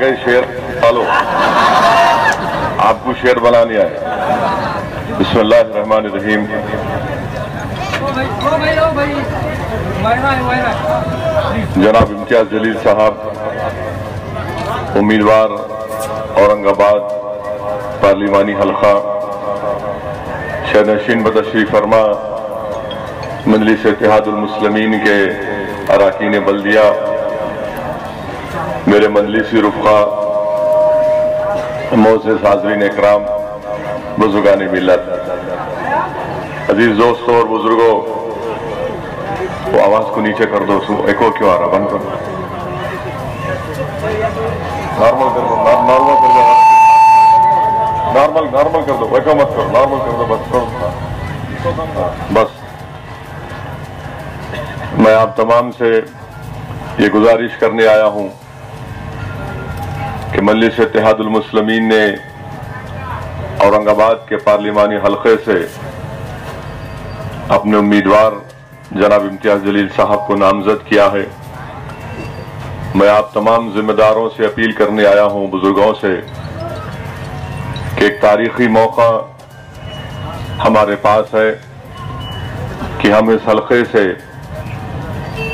گئے شیر پالو۔ آپ کو شیر بنانے آئے بسم اللہ الرحمن الرحیم۔ جناب امتیاز جلیل صاحب، امیدوار اورنگ آباد، پارلیمانی حلقہ شہنشین بدشری فرما، مجلس اتحاد المسلمین کے اراکین بلدیہ میرے مجلسی رفقہ موسس حاضرین اکرام، بزرگان ملت، عزیز دوستوں اور بزرگوں وہ آواز کو نیچے کر دو، سو ایکو کیوں آ رہا؟ بند کرو نارمل کر دو نارمل کر دو۔ نارمل نارمل کر دو، ایکو مت کرو، نارمل کر دو، بس کرو۔ بس۔ میں آپ تمام سے یہ گزارش کرنے آیا ہوں۔ مجلس اتحاد المسلمین نے اورنگ آباد کے پارلیمانی حلقے سے اپنے امیدوار جناب امتیاز جلیل صاحب کو نامزد کیا ہے۔ میں آپ تمام ذمہ داروں سے اپیل کرنے آیا ہوں، بزرگوں سے، کہ ایک تاریخی موقع ہمارے پاس ہے کہ ہم اس حلقے سے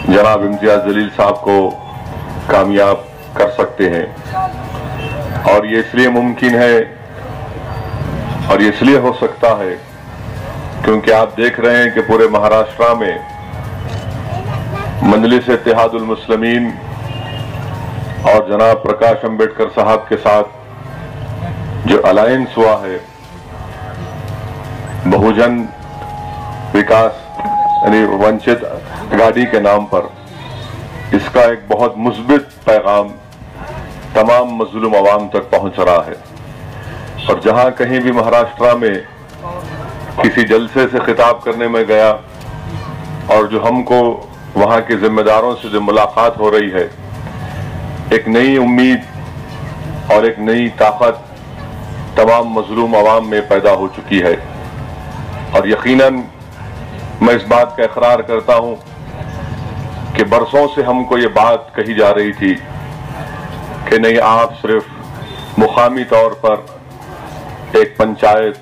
جناب امتیاز جلیل صاحب کو کامیاب کر سکتے ہیں۔ اور یہ اس لیے ممکن ہے اور یہ اس لیے ہو سکتا ہے کیونکہ آپ دیکھ رہے ہیں کہ پورے مہاراشٹرا میں مجلس اتحاد المسلمین اور جناب پرکاش امبیڈکر صاحب کے ساتھ جو الائنس ہوا ہے، بہوجن وکاس یعنی ونچت گاڑی کے نام پر، اس کا ایک بہت مثبت پیغام تمام مظلوم عوام تک پہنچ رہا ہے۔ اور جہاں کہیں بھی مہاراشٹرا میں کسی جلسے سے خطاب کرنے میں گیا اور جو ہم کو وہاں کے ذمہ داروں سے جو ملاقات ہو رہی ہے، ایک نئی امید اور ایک نئی طاقت تمام مظلوم عوام میں پیدا ہو چکی ہے۔ اور یقیناً میں اس بات کا اقرار کرتا ہوں کہ برسوں سے ہم کو یہ بات کہی جا رہی تھی کہ نہیں، آپ صرف مقامی طور پر ایک پنچایت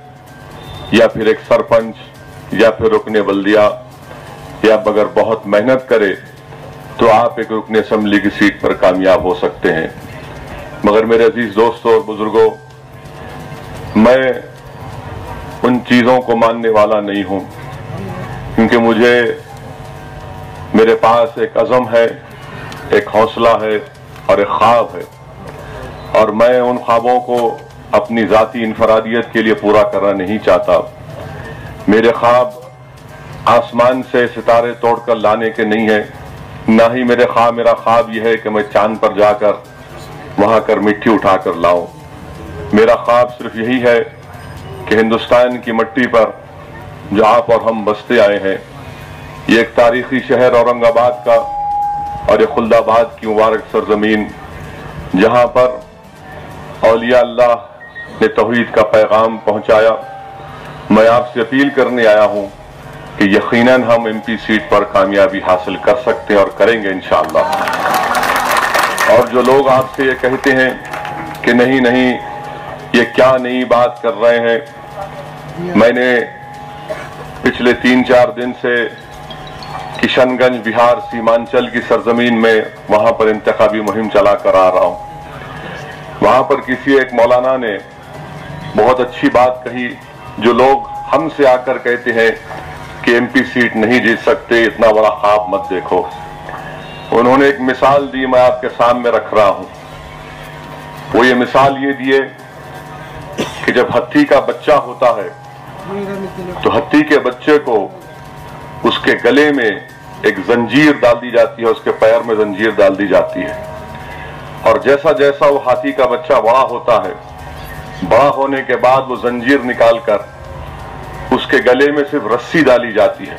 یا پھر ایک سرپنچ یا پھر رکنے بلدیا یا اگر بہت محنت کرے تو آپ ایک رکنے اسمبلی کی سیٹ پر کامیاب ہو سکتے ہیں۔ مگر میرے عزیز دوستوں اور بزرگوں میں ان چیزوں کو ماننے والا نہیں ہوں۔ کیونکہ مجھے میرے پاس ایک عزم ہے، ایک حوصلہ ہے اور ایک خواب ہے۔ اور میں ان خوابوں کو اپنی ذاتی انفرادیت کے لیے پورا کرنا نہیں چاہتا۔ میرے خواب آسمان سے ستارے توڑ کر لانے کے نہیں ہے نہ ہی میرے خواب، میرا خواب یہ ہے کہ میں چاند پر جا کر وہاں کر مٹی اٹھا کر لاؤں۔ میرا خواب صرف یہی ہے کہ ہندوستان کی مٹی پر جو آپ اور ہم بستے آئے ہیں، یہ ایک تاریخی شہر اورنگ آباد کا اور یہ خلد آباد کی مبارک سرزمین، جہاں پر اولیاء اللہ نے توحید کا پیغام پہنچایا۔ میں آپ سے اپیل کرنے آیا ہوں کہ یقیناً ہم ایم پی سیٹ پر کامیابی حاصل کر سکتے ہیں اور کریں گے انشاءاللہ۔ اور جو لوگ آپ سے یہ کہتے ہیں کہ نہیں نہیں، یہ کیا نئی بات کر رہے ہیں، میں نے پچھلے تین چار دن سے کشن گنج بہار سیمانچل کی سرزمین میں وہاں پر انتخابی مہم چلا کر آ رہا ہوں۔ وہاں پر کسی ایک مولانا نے بہت اچھی بات کہی جو لوگ ہم سے آ کر کہتے ہیں کہ ایم پی سیٹ نہیں جیت سکتے، اتنا بڑا خواب مت دیکھو۔ انہوں نے ایک مثال دی، میں آپ کے سامنے رکھ رہا ہوں۔ وہ یہ مثال یہ دیے کہ جب ہتھی کا بچہ ہوتا ہے، تو ہتھی کے بچے کو اس کے گلے میں ایک زنجیر ڈال دی جاتی ہے، اس کے پیر میں زنجیر ڈال دی جاتی ہے۔ اور جیسا جیسا وہ ہاتھی کا بچہ بڑا ہوتا ہے بڑا ہونے کے بعد وہ زنجیر نکال کر اس کے گلے میں صرف رسی ڈالی جاتی ہے۔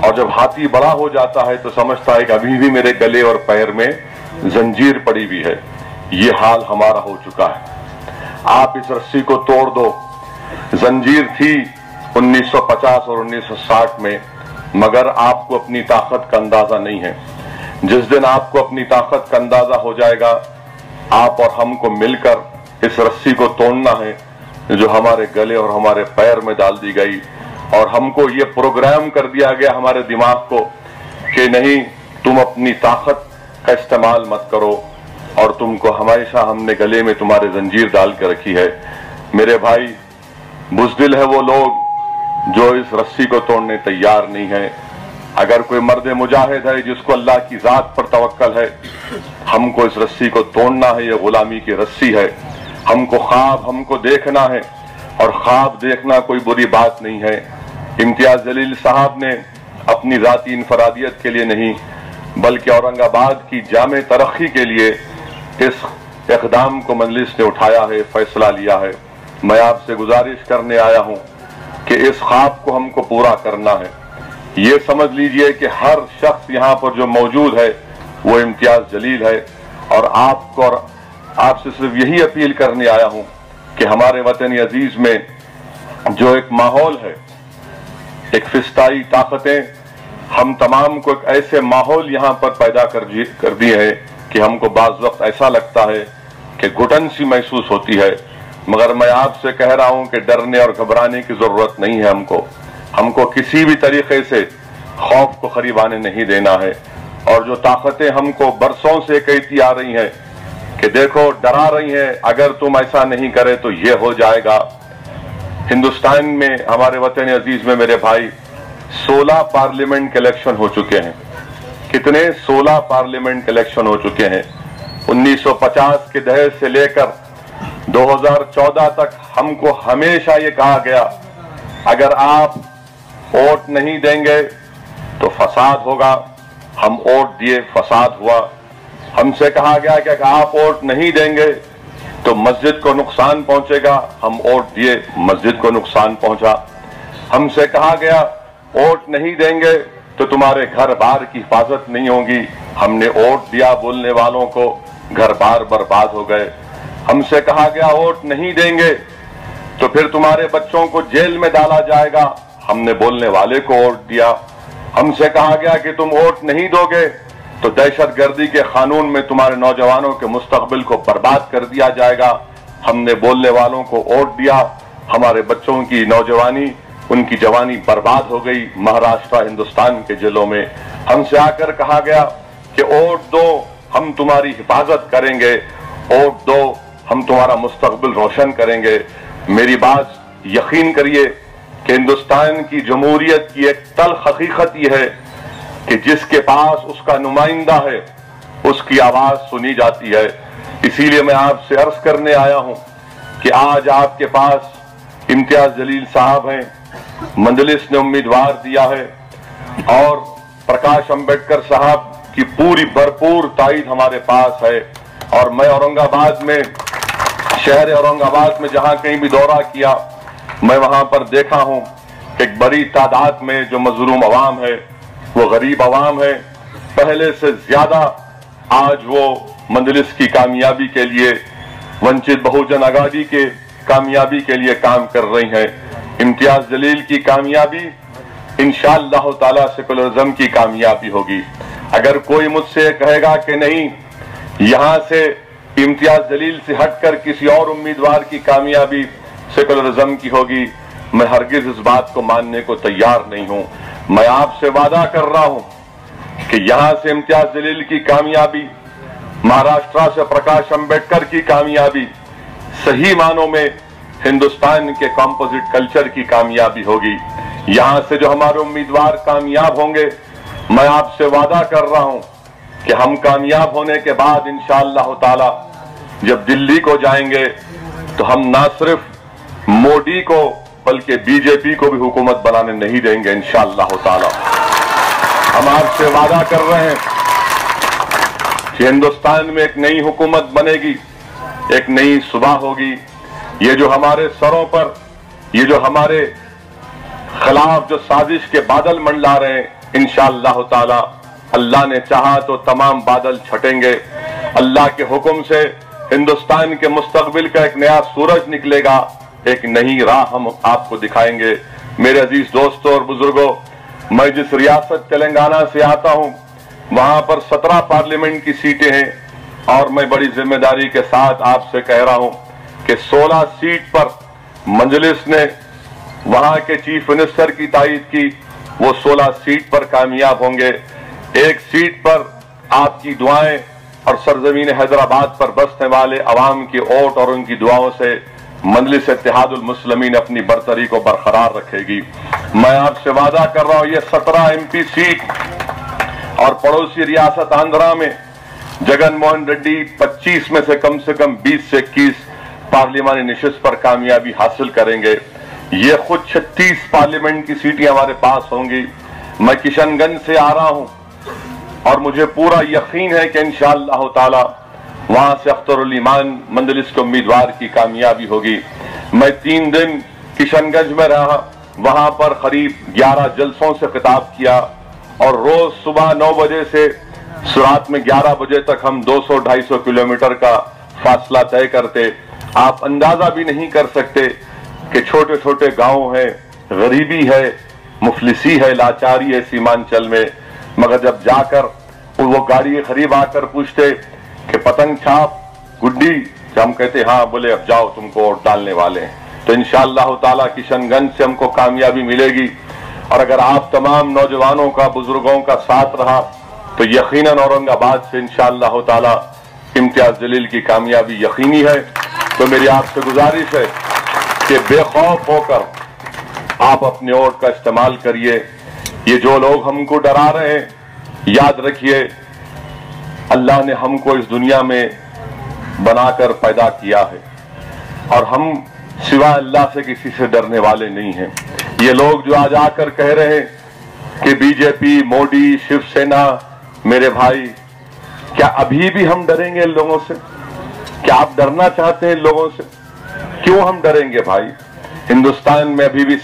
اور جب ہاتھی بڑا ہو جاتا ہے تو سمجھتا ہے کہ ابھی بھی میرے گلے اور پیر میں زنجیر پڑی ہوئی ہے۔ یہ حال ہمارا ہو چکا ہے۔ آپ اس رسی کو توڑ دو۔ زنجیر تھی انیس سو پچاس اور انیس سو ساٹھ میں۔ مگر آپ کو اپنی طاقت کا اندازہ نہیں ہے۔ جس دن آپ کو اپنی طاقت کا اندازہ ہو جائے گا، آپ اور ہم کو مل کر اس رسی کو توڑنا ہے جو ہمارے گلے اور ہمارے پیر میں ڈال دی گئی۔ اور ہم کو یہ پروگرام کر دیا گیا ہمارے دماغ کو کہ نہیں، تم اپنی طاقت کا استعمال مت کرو اور تم کو ہمیشہ ہم نے گلے میں تمہارے زنجیر ڈال کے رکھی ہے۔ میرے بھائی، بزدل ہے وہ لوگ جو اس رسی کو توڑنے تیار نہیں ہے اگر کوئی مرد مجاہد ہے جس کو اللہ کی ذات پر توکل ہے، ہم کو اس رسی کو توڑنا ہے، یہ غلامی کی رسی ہے۔ ہم کو خواب، ہم کو دیکھنا ہے۔ اور خواب دیکھنا کوئی بری بات نہیں ہے۔ امتیاز جلیل صاحب نے اپنی ذاتی انفرادیت کے لیے نہیں، بلکہ اورنگ آباد کی جامع ترقی کے لیے اس اقدام کو مجلس نے اٹھایا ہے، فیصلہ لیا ہے۔ میں آپ سے گزارش کرنے آیا ہوں۔ کہ اس خواب کو ہم کو پورا کرنا ہے۔ یہ سمجھ لیجیے کہ ہر شخص یہاں پر جو موجود ہے، وہ امتیاز جلیل ہے۔ اور آپ کو اور آپ سے صرف یہی اپیل کرنے آیا ہوں کہ ہمارے وطن عزیز میں جو ایک ماحول ہے، ایک فستائی طاقتیں، ہم تمام کو ایک ایسے ماحول یہاں پر پیدا کر دیے ہیں کہ ہم کو بعض وقت ایسا لگتا ہے کہ گھٹن سی محسوس ہوتی ہے۔ مگر میں آپ سے کہہ رہا ہوں کہ ڈرنے اور گھبرانے کی ضرورت نہیں ہے ہم کو۔ ہم کو کسی بھی طریقے سے خوف کو قریب آنے نہیں دینا ہے۔ اور جو طاقتیں ہم کو برسوں سے کہتی آ رہی ہیں کہ دیکھو، ڈرا رہی ہیں، اگر تم ایسا نہیں کرے تو یہ ہو جائے گا۔ ہندوستان میں ہمارے وطن عزیز میں میرے بھائی، سولہ پارلیمنٹ کے الیکشن ہو چکے ہیں۔ کتنے سولہ پارلیمنٹ کے الیکشن ہو چکے ہیں۔ انیس سو پچاس کے دہر سے لے کر دو ہزار چودہ تک ہم کو ہمیشہ یہ کہا گیا، اگر آپ ووٹ نہیں دیں گے تو فساد ہوگا۔ ہم ووٹ دیے، فساد ہوا۔ ہم سے کہا گیا کہ اگر آپ ووٹ نہیں دیں گے تو مسجد کو نقصان پہنچے گا۔ ہم ووٹ دیے، مسجد کو نقصان پہنچا۔ ہم سے کہا گیا، ووٹ نہیں دیں گے تو تمہارے گھر بار کی حفاظت نہیں ہوگی۔ ہم نے ووٹ دیا بولنے والوں کو، گھر بار برباد ہو گئے۔ ہم سے کہا گیا ووٹ نہیں دیں گے، تو پھر تمہارے بچوں کو جیل میں ڈالا جائے گا۔ ہم نے بولنے والے کو ووٹ دیا۔ ہم سے کہا گیا کہ تم ووٹ نہیں دو گے، تو دہشت گردی کے قانون میں تمہارے نوجوانوں کے مستقبل کو برباد کر دیا جائے گا۔ ہم نے بولنے والوں کو ووٹ دیا۔ ہمارے بچوں کی نوجوانی، ان کی جوانی برباد ہو گئی مہاراشٹر ہندوستان کے جلوں میں۔ ہم سے آ کر کہا گیا کہ ووٹ دو، ہم تمہاری حفاظت کریں گے۔ ووٹ دو ہم تمہارا مستقبل روشن کریں گے۔ میری بات یقین کریے کہ ہندوستان کی جمہوریت کی ایک تل حقیقت یہ ہے کہ جس کے پاس اس کا نمائندہ ہے، اس کی آواز سنی جاتی ہے۔ اسی لیے میں آپ سے عرض کرنے آیا ہوں کہ آج آپ کے پاس امتیاز جلیل صاحب ہیں۔ مجلس نے امیدوار دیا ہے اور پرکاش امبیڈکر صاحب کی پوری بھرپور تائید ہمارے پاس ہے۔ اور میں اورنگ آباد میں شہر اورنگ آباد میں جہاں کہیں بھی دورہ کیا، میں وہاں پر دیکھا ہوں کہ ایک بڑی تعداد میں جو مظلوم عوام ہے، وہ غریب عوام ہے۔ پہلے سے زیادہ آج وہ مجلس کی کامیابی کے لیے، ونچت بہوجن آگادی کے کامیابی کے لیے کام کر رہی ہیں۔ امتیاز جلیل کی کامیابی انشاءاللہ تعالی سیکولرزم کی کامیابی ہوگی۔ اگر کوئی مجھ سے کہے گا کہ نہیں، یہاں سے امتیاز جلیل سے ہٹ کر کسی اور امیدوار کی کامیابی سیکولرزم کی ہوگی۔ میں ہرگز اس بات کو ماننے کو تیار نہیں ہوں۔ میں آپ سے وعدہ کر رہا ہوں کہ یہاں سے امتیاز جلیل کی کامیابی، مہاراشٹرا سے پرکاش امبیڈکر کی کامیابی، صحیح معنوں میں ہندوستان کے کمپوزٹ کلچر کی کامیابی ہوگی۔ یہاں سے جو ہمارے امیدوار کامیاب ہوں گے، میں آپ سے وعدہ کر رہا ہوں کہ ہم کامیاب ہونے کے بعد انشاءاللہ تعالی جب دلی کو جائیں گے تو ہم نہ صرف موڈی کو بلکہ بی جے پی کو بھی حکومت بنانے نہیں دیں گے انشاءاللہ تعالی۔ ہم آپ سے وعدہ کر رہے ہیں کہ ہندوستان میں ایک نئی حکومت بنے گی، ایک نئی صبح ہوگی۔ یہ جو ہمارے سروں پر، یہ جو ہمارے خلاف جو سازش کے بادل منڈلا رہے ہیں، انشاءاللہ تعالی اللہ نے چاہا تو تمام بادل چھٹیں گے۔ اللہ کے حکم سے ہندوستان کے مستقبل کا ایک نیا سورج نکلے گا۔ ایک نئی راہ ہم آپ کو دکھائیں گے۔ میرے عزیز دوستوں اور بزرگوں میں جس ریاست تلنگانہ سے آتا ہوں، وہاں پر سترہ پارلیمنٹ کی سیٹیں ہیں۔ اور میں بڑی ذمہ داری کے ساتھ آپ سے کہہ رہا ہوں کہ سولہ سیٹ پر مجلس نے وہاں کے چیف منسٹر کی تائید کی۔ وہ سولہ سیٹ پر کامیاب ہوں گے۔ ایک سیٹ پر آپ کی دعائیں اور سرزمین حیدرآباد پر بسنے والے عوام کی اوٹ اور ان کی دعاؤں سے مجلس اتحاد المسلمین اپنی برتری کو برقرار رکھے گی۔ میں آپ سے وعدہ کر رہا ہوں، یہ سترہ ایم پی سیٹ اور پڑوسی ریاست آندھرا میں جگن موہن ریڈی پچیس میں سے کم سے کم بیس سے اکیس پارلیمانی نشست پر کامیابی حاصل کریں گے۔ یہ خود چھتیس پارلیمنٹ کی سیٹیں ہمارے پاس ہوں گی۔ میں کشن گنج سے آ رہا ہوں۔ اور مجھے پورا یقین ہے کہ انشاءاللہ تعالی وہاں سے اختر الایمان مندلس کے امیدوار کی کامیابی ہوگی۔ میں تین دن کشن گنج میں رہا، وہاں پر قریب گیارہ جلسوں سے خطاب کیا اور روز صبح نو بجے سے سرات میں گیارہ بجے تک ہم دو سو ڈھائی سو کلومیٹر کا فاصلہ طے کرتے۔ آپ اندازہ بھی نہیں کر سکتے کہ چھوٹے چھوٹے گاؤں ہیں، غریبی ہے، مفلسی ہے، لاچاری ہے سیمانچل میں۔ مگر جب جا کر وہ گاڑی کے قریب آ کر پوچھتے کہ پتنگ چھاپ، گڈی؟ ہم کہتے ہاں بولے، اب جاؤ، تم کو ووٹ ڈالنے والے ہیں۔ تو انشاءاللہ تعالی کشن گنج سے ہم کو کامیابی ملے گی۔ اور اگر آپ تمام نوجوانوں کا، بزرگوں کا ساتھ رہا، تو یقیناً اورنگ آباد سے انشاءاللہ تعالی امتیاز جلیل کی کامیابی یقینی ہے۔ تو میری آپ سے گزارش ہے کہ بے خوف ہو کر آپ اپنے ووٹ کا استعمال کریے۔ یہ جو لوگ ہم کو ڈرا رہے ہیں، یاد رکھیے، اللہ نے ہم کو اس دنیا میں بنا کر پیدا کیا ہے۔ اور ہم سوائے اللہ سے کسی سے ڈرنے والے نہیں ہیں۔ یہ لوگ جو آج آ کر کہہ رہے ہیں کہ بی جے پی موڈی شیو سینا، میرے بھائی، کیا ابھی بھی ہم ڈریں گے ان لوگوں سے؟ کیا آپ ڈرنا چاہتے ہیں ان لوگوں سے؟ کیوں ہم ڈریں گے بھائی؟ ہندوستان میں ابھی بھی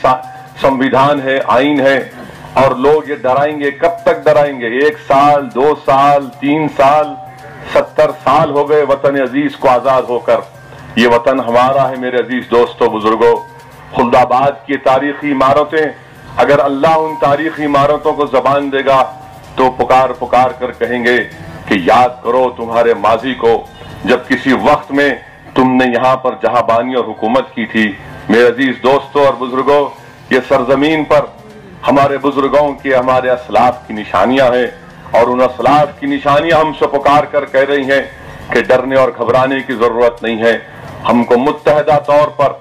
سمویدھان ہے، آئین ہے۔ اور لوگ یہ ڈرائیں گے، کب تک ڈرائیں گے؟ ایک سال، دو سال، تین سال، ستر سال ہو گئے وطن عزیز کو آزاد ہو کر۔ یہ وطن ہمارا ہے میرے عزیز دوستوں بزرگوں خلد آباد کی تاریخی عمارتیں، اگر اللہ ان تاریخی عمارتوں کو زبان دے گا تو پکار پکار کر کہیں گے کہ یاد کرو تمہارے ماضی کو۔ جب کسی وقت میں تم نے یہاں پر جہاں بانی اور حکومت کی تھی۔ میرے عزیز دوستوں اور بزرگوں یہ سرزمین پر ہمارے بزرگوں کی، ہمارے اسلاف کی نشانیاں ہیں اور ان اسلاف کی نشانیاں ہم سے پکار کر کہہ رہی ہیں کہ ڈرنے اور گھبرانے کی ضرورت نہیں ہے۔ ہم کو متحدہ طور پر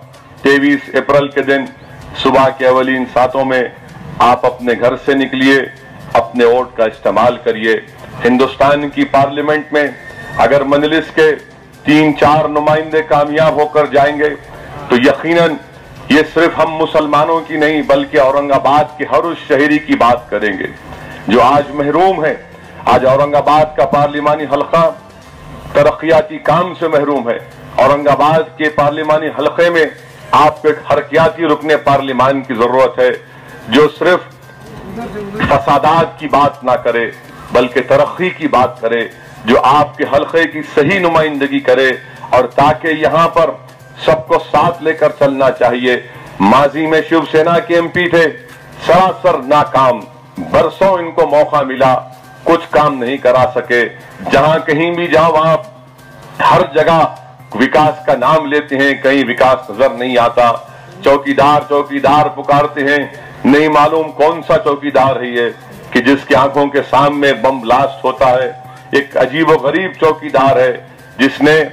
تیویس اپریل کے دن صبح کے اولین ساتوں میں آپ اپنے گھر سے نکلیے، اپنے ووٹ کا استعمال کریے۔ ہندوستان کی پارلیمنٹ میں اگر منلس کے تین چار نمائندے کامیاب ہو کر جائیں گے تو یقیناً یہ صرف ہم مسلمانوں کی نہیں، بلکہ اورنگ آباد کے ہر اس شہری کی بات کریں گے، جو آج محروم ہے آج اورنگ آباد کا پارلیمانی حلقہ ترقیاتی کام سے محروم ہے۔ اورنگ آباد کے پارلیمانی حلقے میں آپ کو ایک حرکیاتی رکن پارلیمان کی ضرورت ہے، جو صرف فسادات کی بات نہ کرے، بلکہ ترقی کی بات کرے، جو آپ کے حلقے کی صحیح نمائندگی کرے۔ اور تاکہ یہاں پر سب کو ساتھ لے کر چلنا چاہیے۔ ماضی میں شیو سینا کے ایم پی تھے۔ سراسر ناکام۔ برسوں ان کو موقع ملا۔ کچھ کام نہیں کرا سکے۔ جہاں کہیں بھی جاؤ وہاں ہر جگہ وکاس کا نام لیتے ہیں۔ کہیں وکاس نظر نہیں آتا۔ چوکیدار چوکیدار پکارتے ہیں۔ نہیں معلوم کون سا چوکیدار ہے یہ کہ جس کی آنکھوں کے سامنے بم بلاسٹ ہوتا ہے۔ ایک عجیب و غریب چوکیدار ہے۔ جس نے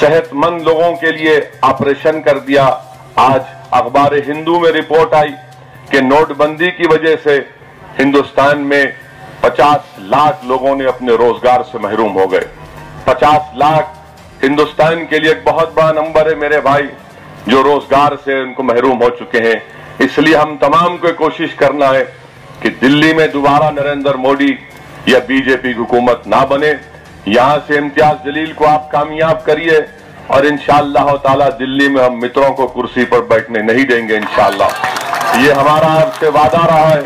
صحت مند لوگوں کے لیے آپریشن کر دیا۔ آج اخبار ہندو میں رپورٹ آئی کہ نوٹ بندی کی وجہ سے ہندوستان میں پچاس لاکھ لوگوں نے اپنے روزگار سے محروم ہو گئے۔ پچاس لاکھ ہندوستان کے لیے ایک بہت بڑا نمبر ہے میرے بھائی، جو روزگار سے ان کو محروم ہو چکے ہیں۔ اس لیے ہم تمام کو کوشش کرنا ہے کہ دلی میں دوبارہ نریندر موڈی یا بی جے پی حکومت نہ بنے۔ یہاں سے امتیاز جلیل کو آپ کامیاب کریے اور انشاءاللہ تعالی دلی میں ہم متروں کو کرسی پر بیٹھنے نہیں دیں گے انشاءاللہ۔ یہ ہمارا آپ سے وعدہ رہا ہے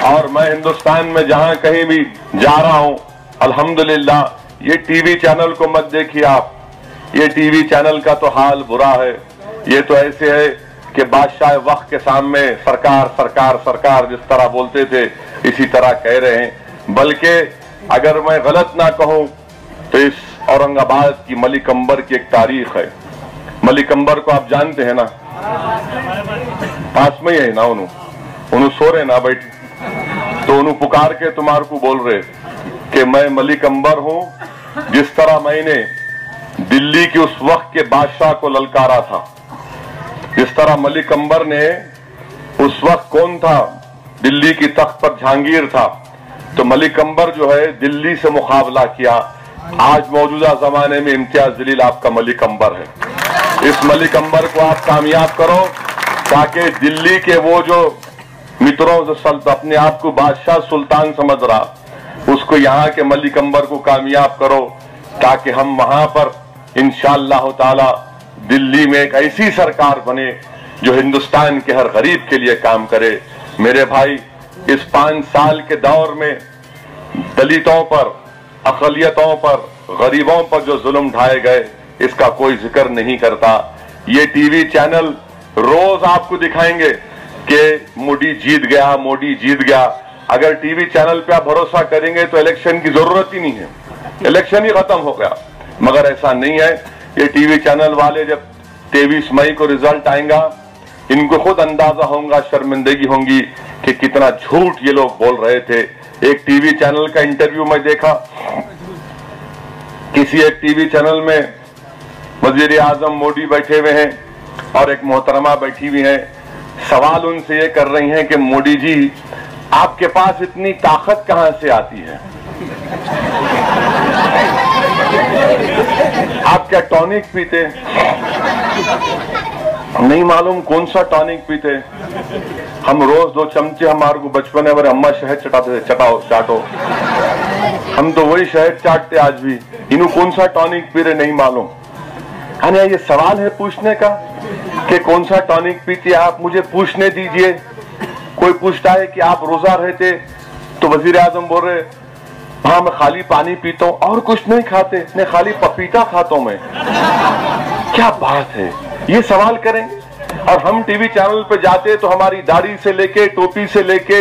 اور میں ہندوستان میں جہاں کہیں بھی جا رہا ہوں، الحمدللہ، یہ ٹی وی چینل کو مت دیکھیے آپ۔ یہ ٹی وی چینل کا تو حال برا ہے۔ یہ تو ایسے ہے کہ بادشاہ وقت کے سامنے سرکار سرکار سرکار جس طرح بولتے تھے، اسی طرح کہہ رہے ہیں۔ بلکہ اگر میں غلط نہ کہوں تو اس اورنگ آباد کی ملک امبر کی ایک تاریخ ہے۔ ملک امبر کو آپ جانتے ہیں نا؟ پاس میں ہی ہے نا انہوں۔ انہوں سو رہے نا بیٹھ تو انہوں پکار کے تمہار کو بول رہے کہ میں ملک امبر ہوں۔ جس طرح میں نے دلی کے اس وقت کے بادشاہ کو للکارا تھا۔ جس طرح ملک امبر نے اس وقت کون تھا؟ دلی کی تخت پر جہانگیر تھا۔ تو ملک امبر جو ہے دلی سے مقابلہ کیا۔ آج موجودہ زمانے میں امتیاز دلیل آپ کا ملک امبر ہے۔ اس ملک امبر کو آپ کامیاب کرو تاکہ دلی کے وہ جو متروں اپنے آپ کو بادشاہ سلطان سمجھ رہا، اس کو یہاں کے ملک امبر کو کامیاب کرو تاکہ ہم وہاں پر انشاءاللہ تعالی دلی میں ایک ایسی سرکار بنے جو ہندوستان کے ہر غریب کے لیے کام کرے۔ میرے بھائی، اس پانچ سال کے دور میں دلیتوں پر اقلیتوں پر، غریبوں پر جو ظلم ڈھائے گئے، اس کا کوئی ذکر نہیں کرتا۔ یہ ٹی وی چینل روز آپ کو دکھائیں گے کہ موڈی جیت گیا موڈی جیت گیا۔ اگر ٹی وی چینل پہ آپ بھروسہ کریں گے تو الیکشن کی ضرورت ہی نہیں ہے۔ الیکشن ہی ختم ہو گیا۔ مگر ایسا نہیں ہے۔ یہ ٹی وی چینل والے جب تیویس مئی کو ریزلٹ آئیں گا، ان کو خود اندازہ ہوگا شرمندگی ہوں گی کہ کتنا جھوٹ یہ لوگ بول رہے تھے۔ ایک ٹی وی چینل کا انٹرویو میں دیکھا۔ کسی ایک ٹی وی چینل میں وزیر اعظم مودی بیٹھے ہوئے ہیں اور ایک محترمہ بیٹھی ہوئی ہیں۔ سوال ان سے یہ کر رہی ہیں کہ مودی جی آپ کے پاس اتنی طاقت کہاں سے آتی ہے؟ آپ کیا ٹونک پیتے؟ نہیں معلوم کون سا ٹونک پیتے۔ ہم روز دو چمچے ہمارے کو بچپن ہے ہمارے اما شہد چٹاتے تھے، چٹاؤ، چاٹو۔ ہم تو وہی شہد چاٹتے آج بھی۔ انہوں کون سا ٹانک پی رہے نہیں معلوم۔ ہنیا یہ سوال ہے پوچھنے کا کہ کون سا ٹانک پیتے آپ مجھے پوچھنے دیجیے۔ کوئی پوچھتا ہے کہ آپ روزہ رہتے، تو وزیر اعظم بول رہے ہاں میں خالی پانی پیتا ہوں، اور کچھ نہیں کھاتے، میں خالی پپیتا کھاتا ہوں میں۔ کیا بات ہے؟ یہ سوال کریں۔ اور ہم ٹی وی چینل پہ جاتے تو ہماری داڑھی سے لے کے، ٹوپی سے لے کے،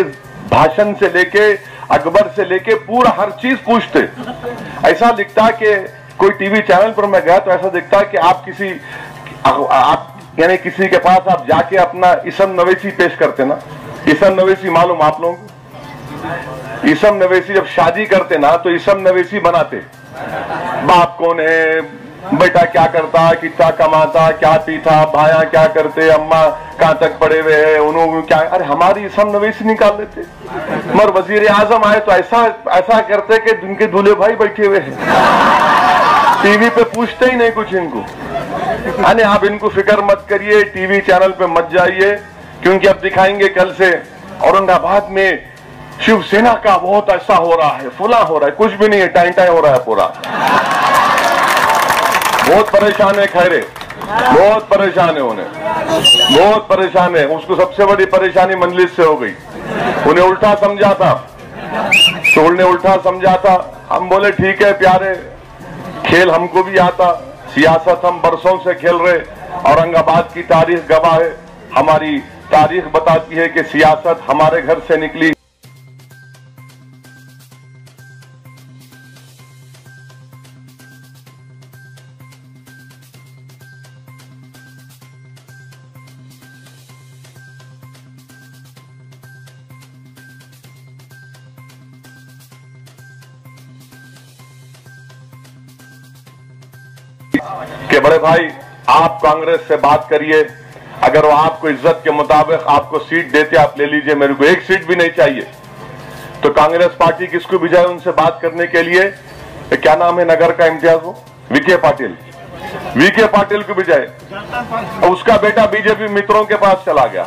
بھاشن سے لے کے، اکبر سے لے کے پورا ہر چیز پوچھتے۔ ایسا دکھتا کہ کوئی ٹی وی چینل پر میں گیا تو ایسا دکھتا کہ آپ کسی، آپ یعنی کسی کے پاس آپ جا کے اپنا اسم نویسی پیش کرتے نا۔ اسم نویسی معلوم آپ لوگوں کو؟ اسم نویسی جب شادی کرتے نا تو اسم نویسی بناتے۔ باپ کون ہے؟ بیٹا کیا کرتا کتنا کماتا، کیا پیتا بھایا کیا کرتے اما کہاں تک پڑے ہوئے ہیں، انہوں کیا ارے ہماری اسم نویس نکال لیتے۔ مگر وزیر اعظم آئے تو ایسا ایسا کرتے کہ ان کے دھولے بھائی بیٹھے ہوئے ہیں۔ ٹی وی پہ پوچھتے ہی نہیں کچھ ان کو۔ ارے آپ ان کو فکر مت کریے، ٹی وی چینل پہ مت جائیے، کیونکہ اب دکھائیں گے کل سے اورنگ آباد میں شیو سینا کا بہت ایسا ہو رہا ہے، فلاں ہو رہا ہے، کچھ بھی نہیں ہے، ٹائم ٹائم ہو رہا ہے پورا۔ بہت پریشان ہے خیرے بہت پریشان ہے انہیں۔ بہت پریشان ہے اس کو سب سے بڑی پریشانی مجلس سے ہو گئی۔ انہیں الٹا سمجھا تھا۔ چول نے الٹا سمجھا تھا۔ ہم بولے، ٹھیک ہے پیارے، کھیل ہم کو بھی آتا۔ سیاست ہم برسوں سے کھیل رہے۔ اورنگ آباد کی تاریخ گواہ ہے۔ ہماری تاریخ بتاتی ہے کہ سیاست ہمارے گھر سے نکلی۔ بڑے بھائی، آپ کانگریس سے بات کریے۔ اگر وہ آپ کو عزت کے مطابق آپ کو سیٹ دیتے، آپ لے لیجیے، میرے کو ایک سیٹ بھی نہیں چاہیے۔ تو کانگریس پارٹی کس کو بھی جائے ان سے بات کرنے کے لیے؟ کیا نام ہے نگر کا امتیاز ہو وی کے پاٹل۔ وی کے پاٹل کو بجائے اس کا بیٹا بی جے پی مطروں کے پاس چلا گیا۔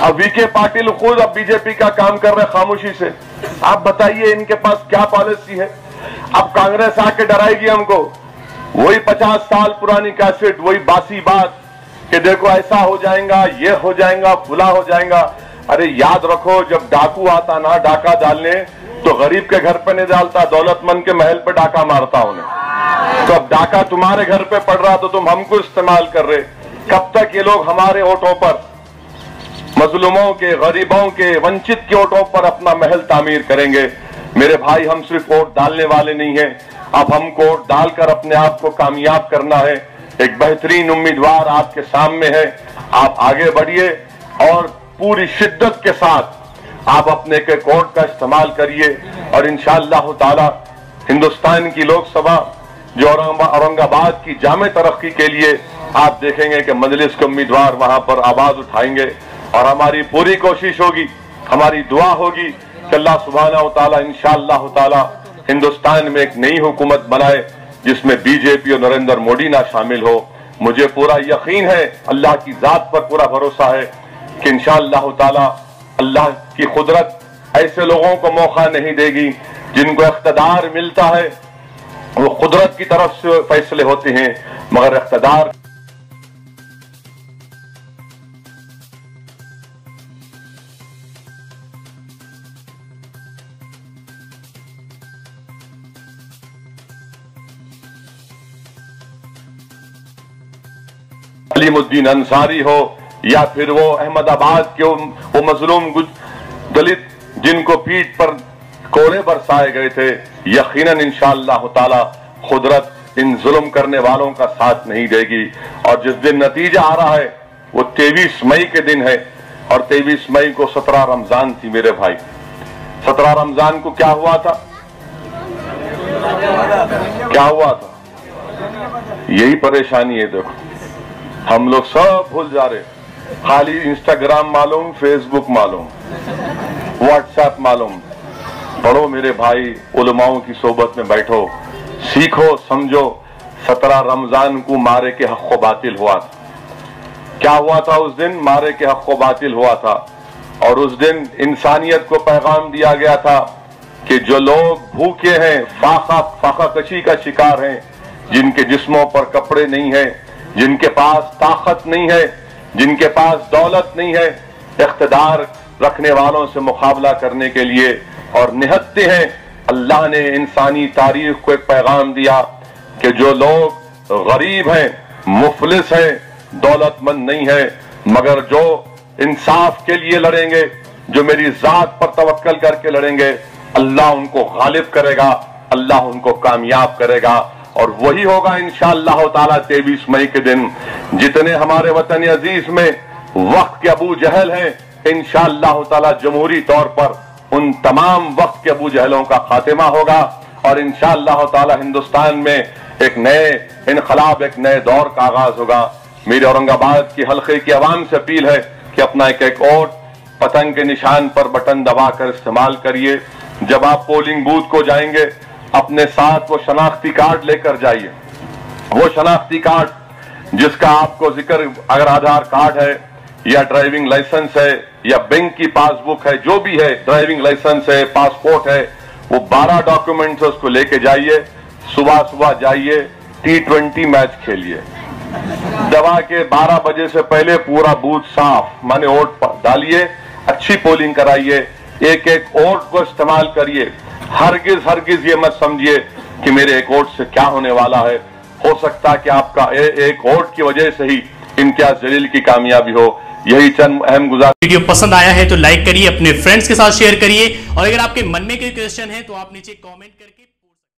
اب وی کے پاٹل خود اب بی جے پی کا کام کر رہے خاموشی سے۔ آپ بتائیے ان کے پاس کیا پالیسی ہے؟ اب کانگریس آ کے ڈرائے گی ہم کو۔ وہی پچاس سال پرانی کیسٹ، وہی باسی بات کہ دیکھو ایسا ہو جائیں گا، یہ ہو جائیں گا، بھلا ہو جائیں گا۔ ارے یاد رکھو، جب ڈاکو آتا نا، ڈاکہ ڈالنے، تو غریب کے گھر پہ نہیں ڈالتا، دولت مند کے محل پہ ڈاکہ مارتا انہیں۔ تو اب ڈاکہ تمہارے گھر پہ پڑ رہا تو تم ہم کو استعمال کر رہے۔ کب تک یہ لوگ ہمارے ہوٹوں پر، مظلوموں کے، غریبوں کے، ونچت کے ہوٹوں پر اپنا محل تعمیر کریں گے؟ میرے بھائی، ہم صرف ووٹ ڈالنے والے نہیں ہیں۔ اب ہم کو ڈال کر اپنے آپ کو کامیاب کرنا ہے۔ ایک بہترین امیدوار آپ کے سامنے ہے۔ آپ آگے بڑھیے اور پوری شدت کے ساتھ آپ اپنے کے کوٹ کا استعمال کریے۔ اور انشاءاللہ تعالی ہندوستان کی لوک سبھا جو اورنگ آباد کی جامع ترقی کے لیے آپ دیکھیں گے کہ مجلس کے امیدوار وہاں پر آواز اٹھائیں گے اور ہماری پوری کوشش ہوگی، ہماری دعا ہوگی کہ اللہ سبحانہ وتعالی انشاءاللہ تعالی ہندوستان میں ایک نئی حکومت بنائے جس میں بی جے پی اور نریندر موڈی نہ شامل ہو۔ مجھے پورا یقین ہے، اللہ کی ذات پر پورا بھروسہ ہے کہ انشاءاللہ تعالی اللہ کی قدرت ایسے لوگوں کو موقع نہیں دے گی جن کو اقتدار ملتا ہے۔ وہ قدرت کی طرف سے فیصلے ہوتے ہیں، مگر اقتدار نعیم الدین انصاری ہو یا پھر وہ احمد آباد کے وہ مظلوم دلت جن کو پیٹ پر کولے برسائے گئے تھے، یقیناً انشاءاللہ تعالی خدرت ان ظلم کرنے والوں کا ساتھ نہیں دے گی۔ اور جس دن نتیجہ آ رہا ہے، وہ تیویس مئی کے دن ہے۔ اور تیویس مئی کو سترہ رمضان تھی میرے بھائی۔ سترہ رمضان کو کیا ہوا تھا؟ کیا ہوا تھا؟ یہی پریشانی ہے، دیکھو۔ ہم لوگ سب بھول جا رہے خالی انسٹاگرام معلوم فیس بک معلوم واٹس ایپ معلوم۔ پڑھو میرے بھائی، علماؤں کی صحبت میں بیٹھو۔ سیکھو، سمجھو۔ سترہ رمضان کو مارے کے حق و باطل ہوا تھا۔ کیا ہوا تھا اس دن؟ مارے کے حق و باطل ہوا تھا۔ اور اس دن انسانیت کو پیغام دیا گیا تھا کہ جو لوگ بھوکے ہیں فاقہ فاقہ کشی کا شکار ہیں، جن کے جسموں پر کپڑے نہیں ہیں جن کے پاس طاقت نہیں ہے، جن کے پاس دولت نہیں ہے، اقتدار رکھنے والوں سے مقابلہ کرنے کے لیے اور نہتے ہیں۔ اللہ نے انسانی تاریخ کو ایک پیغام دیا کہ جو لوگ غریب ہیں، مفلس ہیں دولت مند نہیں ہیں، مگر جو انصاف کے لیے لڑیں گے، جو میری ذات پر توکل کر کے لڑیں گے، اللہ ان کو غالب کرے گا، اللہ ان کو کامیاب کرے گا۔ اور وہی ہوگا انشاءاللہ اللہ تعالیٰ تیویس مئی کے دن، جتنے ہمارے وطن عزیز میں وقت کے ابو جہل ہیں، انشاءاللہ اللہ تعالیٰ جمہوری طور پر ان تمام وقت کے ابو جہلوں کا خاتمہ ہوگا اور انشاءاللہ اللہ تعالیٰ ہندوستان میں ایک نئے انقلاب، ایک نئے دور کا آغاز ہوگا۔ میرے اورنگ آباد کی حلقے کی عوام سے اپیل ہے کہ اپنا ایک ایک ووٹ پتنگ کے نشان پر بٹن دبا کر استعمال کریے۔ جب آپ پولنگ بوتھ کو جائیں گے اپنے ساتھ وہ شناختی کارڈ لے کر جائیے۔ وہ شناختی کارڈ جس کا آپ کو ذکر اگر آدھار کارڈ ہے یا ڈرائیونگ لائسنس ہے یا بینک کی پاس بک ہے، جو بھی ہے، ڈرائیونگ لائسنس ہے، پاسپورٹ ہے، وہ بارہ ڈاکومنٹس اس کو لے کے جائیے۔ صبح صبح جائیے، ٹی ٹوینٹی میچ کھیلیے۔ دوا کے بارہ بجے سے پہلے پورا بوتھ صاف، مانے ووٹ ڈالیے، اچھی پولنگ کرائیے۔ ایک ایک ووٹ کو استعمال کریے۔ ہرگز ہرگز یہ مت سمجھئے کہ میرے ایک ووٹ سے کیا ہونے والا ہے۔ ہو سکتا ہے کہ آپ کا ایک ووٹ کی وجہ سے ہی امتیاز جلیل کی کامیابی ہو۔ یہی چند اہم گزار ویڈیو پسند آیا ہے تو لائک کریے، اپنے فرنڈز کے ساتھ شیئر کریے۔ اور اگر آپ کے من میں کوئی کوشچن ہے تو آپ نیچے کامنٹ کر کے